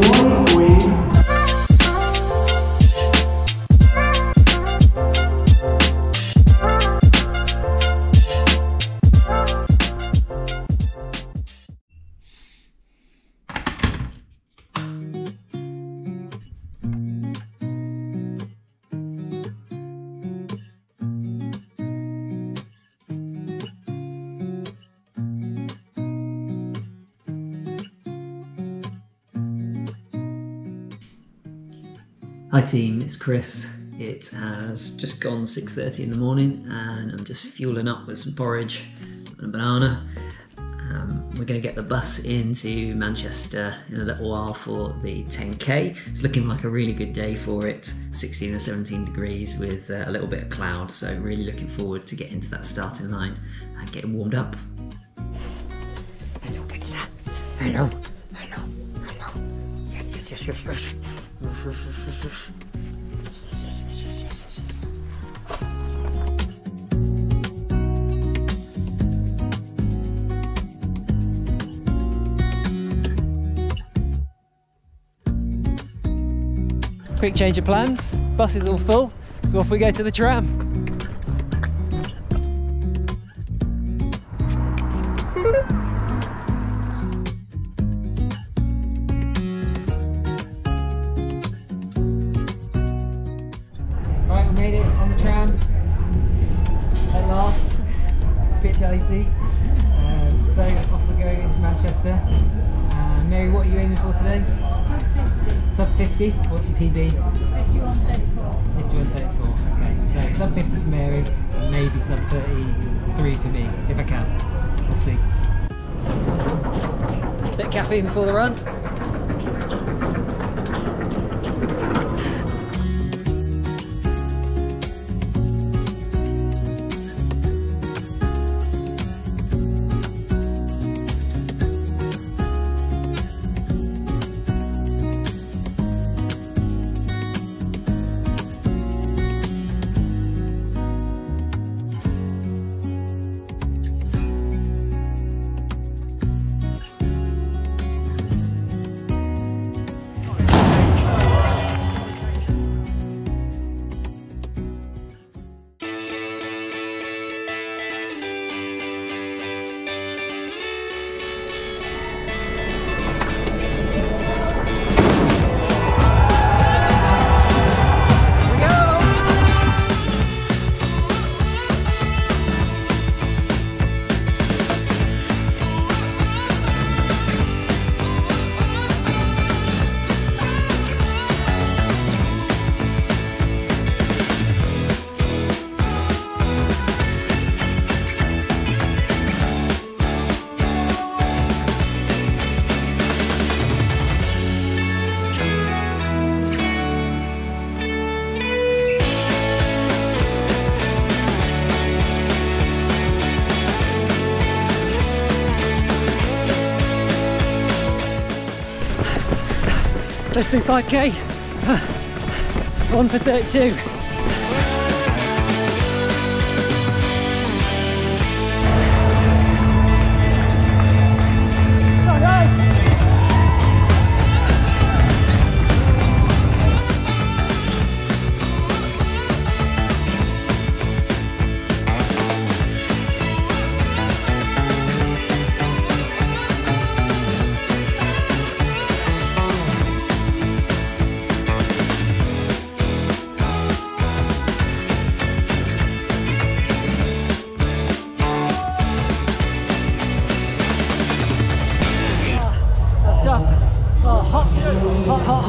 boy, Hi team, it's Chris. It has just gone 6.30 in the morning and I'm just fueling up with some porridge and a banana. Um, we're going to get the bus into Manchester in a little while for the 10k. It's looking like a really good day for it, 16 or 17 degrees with uh, a little bit of cloud, so really looking forward to getting to that starting line and getting warmed up. Hello, sir. Hello, hello, hello. Yes, yes, yes, yes, yes. Quick change of plans. Bus is all full, so off we go to the tram. Um, so off we go into Manchester. Uh, Mary, what are you aiming for today? Sub 50. What's your PB? 5134. 5134. Okay, so sub 50 for Mary and maybe sub 33 for me, if I can. We'll see. Bit of caffeine before the run. Let's do 5k. One for 32.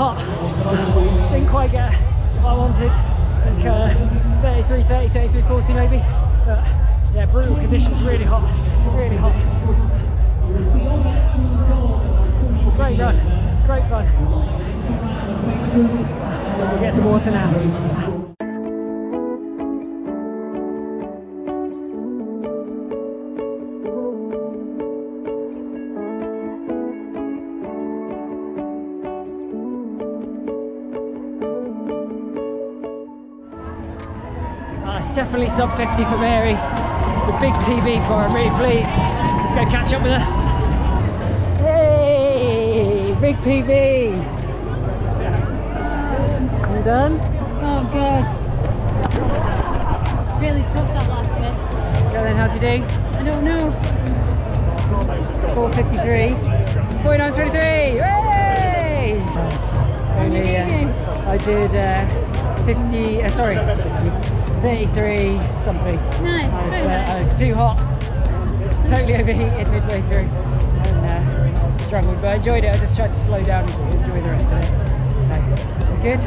Hot. Didn't quite get what I wanted. Think uh, 33, 30, 33, 40 maybe. But yeah, brutal conditions, really hot, really hot. Great run, great fun. We'll get some water now. Definitely sub 50 for Mary. It's a big PB for her, I'm really pleased. Let's go catch up with her. Hey! big PB. You done? Oh god. It's really tough that last bit. Go then, how'd you do? I don't know. 453. 4923! Yay! Only, uh, I did uh, 50, uh, sorry, 33 something. Nice. I was, uh. I was too hot, totally overheated midway through, and uh, struggled. But I enjoyed it. I just tried to slow down and just enjoy the rest of it. So, all good.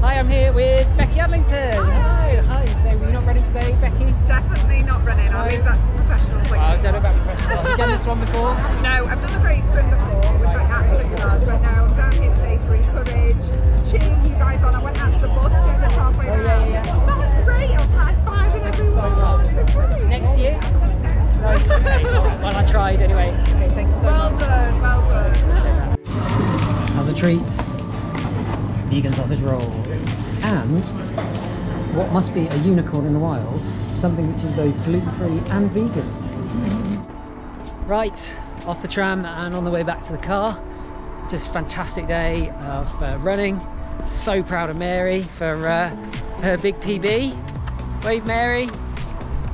Hi, I'm here with Becky Adlington. Hi, hi. So, were you not running today, Becky? Definitely not running. I'll leave that to the professionals. Like Well, I've done it about professional. Have you done this one before? No, I've done the great swim before, which I absolutely loved. But now I'm down here today to encourage, cheering you guys on. I went out okay. all right. Well, I tried anyway. Okay, thanks so Well much. done, well done. As a treat, vegan sausage roll. And what must be a unicorn in the wild, something which is both gluten-free and vegan. Right, off the tram and on the way back to the car. Just fantastic day of uh, running. So proud of Mary for uh, her big PB. Wave Mary.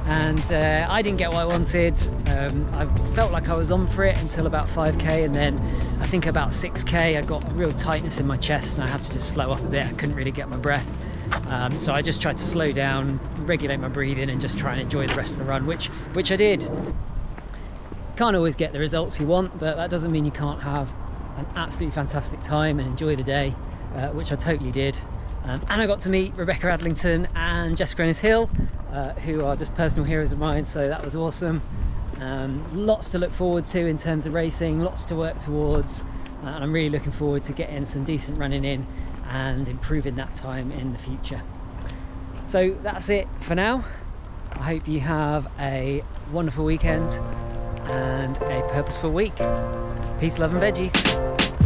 And uh, I didn't get what I wanted. Um, I felt like I was on for it until about 5k, and then I think about 6k, I got real tightness in my chest, and I had to just slow up a bit. I couldn't really get my breath, um, so I just tried to slow down, regulate my breathing, and just try and enjoy the rest of the run, which which I did. Can't always get the results you want, but that doesn't mean you can't have an absolutely fantastic time and enjoy the day, uh, which I totally did. Um, and I got to meet Rebecca Adlington and Jessica Ennis Hill, uh, who are just personal heroes of mine, so that was awesome. Um, lots to look forward to in terms of racing, lots to work towards, uh, and I'm really looking forward to getting some decent running in and improving that time in the future. So that's it for now. I hope you have a wonderful weekend and a purposeful week. Peace, love, and veggies.